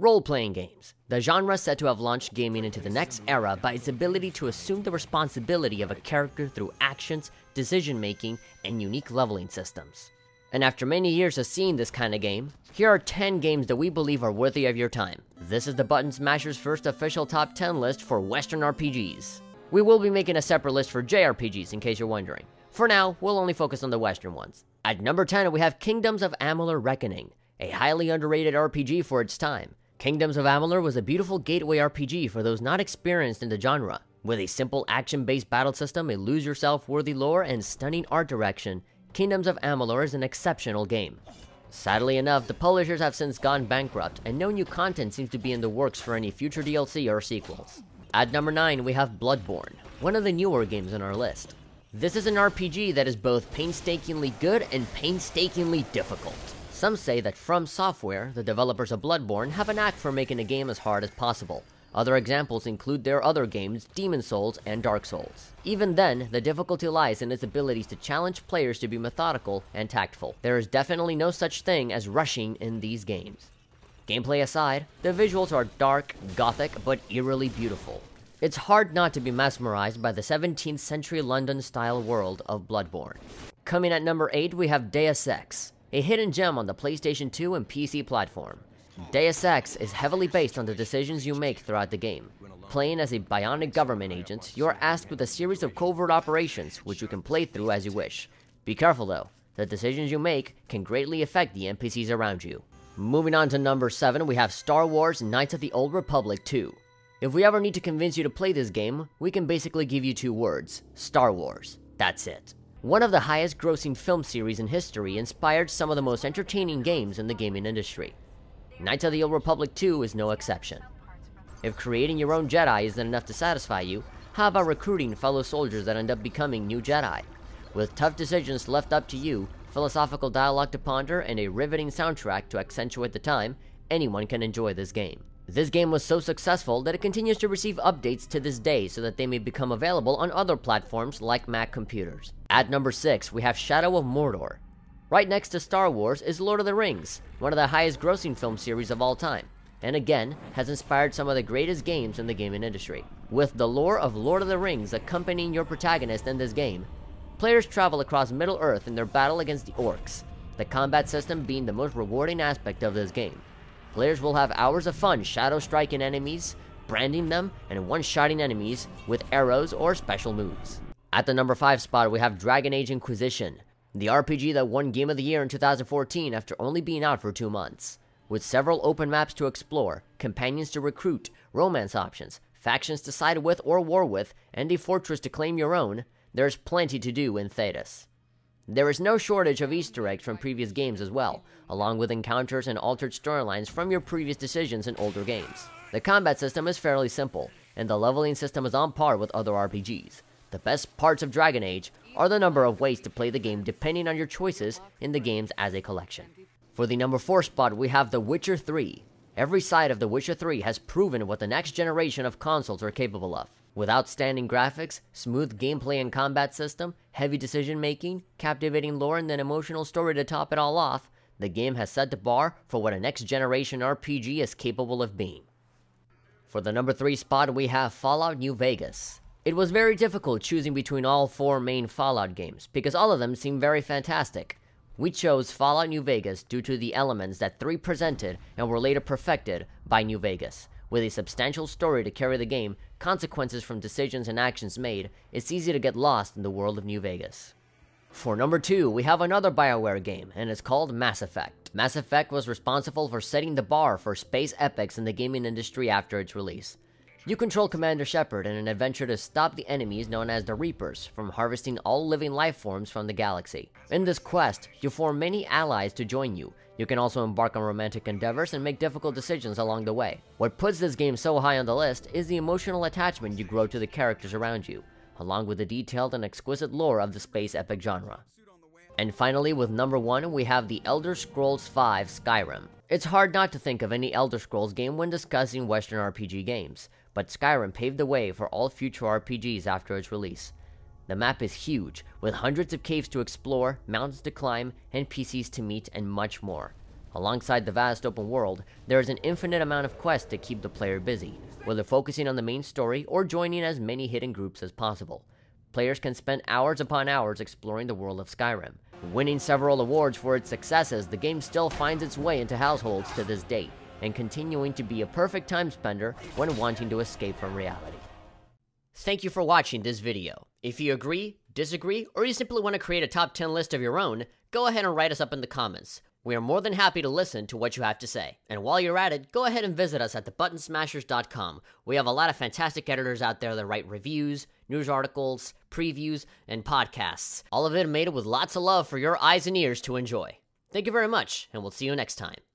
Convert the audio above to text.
Role playing games. The genre said to have launched gaming into the next era by its ability to assume the responsibility of a character through actions, decision making, and unique leveling systems. And after many years of seeing this kind of game, here are 10 games that we believe are worthy of your time. This is the Button Smashers' first official top 10 list for Western RPGs. We will be making a separate list for JRPGs in case you're wondering. For now, we'll only focus on the Western ones. At number 10, we have Kingdoms of Amalur Reckoning, a highly underrated RPG for its time. Kingdoms of Amalur was a beautiful gateway RPG for those not experienced in the genre. With a simple action based battle system, a lose yourself worthy lore, and stunning art direction, Kingdoms of Amalur is an exceptional game. Sadly enough, the publishers have since gone bankrupt, and no new content seems to be in the works for any future DLC or sequels. At number 9, we have Bloodborne, one of the newer games on our list. This is an RPG that is both painstakingly good and painstakingly difficult. Some say that From Software, the developers of Bloodborne, have a knack for making a game as hard as possible. Other examples include their other games, Demon Souls and Dark Souls. Even then, the difficulty lies in its abilities to challenge players to be methodical and tactful. There is definitely no such thing as rushing in these games. Gameplay aside, the visuals are dark, gothic, but eerily beautiful. It's hard not to be mesmerized by the 17th century London style world of Bloodborne. Coming at number 8, we have Deus Ex, a hidden gem on the PlayStation 2 and PC platform. Deus Ex is heavily based on the decisions you make throughout the game. Playing as a bionic government agent, you are asked with a series of covert operations, which you can play through as you wish. Be careful though, the decisions you make can greatly affect the NPCs around you. Moving on to number 7, we have Star Wars Knights of the Old Republic 2. If we ever need to convince you to play this game, we can basically give you two words Star Wars. That's it. One of the highest grossing film series in history inspired some of the most entertaining games in the gaming industry. Knights of the Old Republic 2 is no exception. If creating your own Jedi isn't enough to satisfy you, how about recruiting fellow soldiers that end up becoming new Jedi? With tough decisions left up to you, philosophical dialogue to ponder, and a riveting soundtrack to accentuate the time, anyone can enjoy this game. This game was so successful that it continues to receive updates to this day so that they may become available on other platforms like Mac computers. At number 6, we have Shadow of Mordor. Right next to Star Wars is Lord of the Rings, one of the highest grossing film series of all time, and again, has inspired some of the greatest games in the gaming industry. With the lore of Lord of the Rings accompanying your protagonist in this game, players travel across Middle Earth in their battle against the orcs, the combat system being the most rewarding aspect of this game. Players will have hours of fun shadow striking enemies, branding them, and one-shotting enemies with arrows or special moves. At the number 5 spot, we have Dragon Age Inquisition, the RPG that won Game of the Year in 2014 after only being out for two months. With several open maps to explore, companions to recruit, romance options, factions to side with or war with, and a fortress to claim your own, there's plenty to do in Thedas. There is no shortage of Easter eggs from previous games as well, along with encounters and altered storylines from your previous decisions in older games. The combat system is fairly simple, and the leveling system is on par with other RPGs. The best parts of Dragon Age are the number of ways to play the game depending on your choices in the games as a collection. For the number 4 spot, we have The Witcher 3. Every side of The Witcher 3 has proven what the next generation of consoles are capable of. With outstanding graphics, smooth gameplay and combat system, heavy decision making, captivating lore, and an emotional story to top it all off, the game has set the bar for what a next generation RPG is capable of being. For the number 3 spot, we have Fallout New Vegas. It was very difficult choosing between all four main Fallout games, because all of them seem very fantastic. We chose Fallout New Vegas due to the elements that 3 presented and were later perfected by New Vegas. With a substantial story to carry the game, consequences from decisions and actions made, it's easy to get lost in the world of New Vegas. For number 2, we have another BioWare game, and it's called Mass Effect. Mass Effect was responsible for setting the bar for space epics in the gaming industry after its release. You control Commander Shepard in an adventure to stop the enemies known as the Reapers from harvesting all living life forms from the galaxy. In this quest, you form many allies to join you. You can also embark on romantic endeavors and make difficult decisions along the way. What puts this game so high on the list is the emotional attachment you grow to the characters around you, along with the detailed and exquisite lore of the space epic genre. And finally, with number 1, we have the Elder Scrolls V Skyrim. It's hard not to think of any Elder Scrolls game when discussing Western RPG games but Skyrim paved the way for all future RPGs after its release. The map is huge, with hundreds of caves to explore, mountains to climb, NPCs to meet, and much more. Alongside the vast open world, there is an infinite amount of quests to keep the player busy, whether focusing on the main story or joining as many hidden groups as possible. Players can spend hours upon hours exploring the world of Skyrim. Winning several awards for its successes, the game still finds its way into households to this date, and continuing to be a perfect time spender when wanting to escape from reality. Thank you for watching this video. If you agree, disagree, or you simply want to create a top 10 list of your own, go ahead and write us up in the comments. We are more than happy to listen to what you have to say. And while you're at it, go ahead and visit us at thebuttonsmashers.com. We have a lot of fantastic editors out there that write reviews, news articles, previews, and podcasts. All of it made with lots of love for your eyes and ears to enjoy. Thank you very much, and we'll see you next time.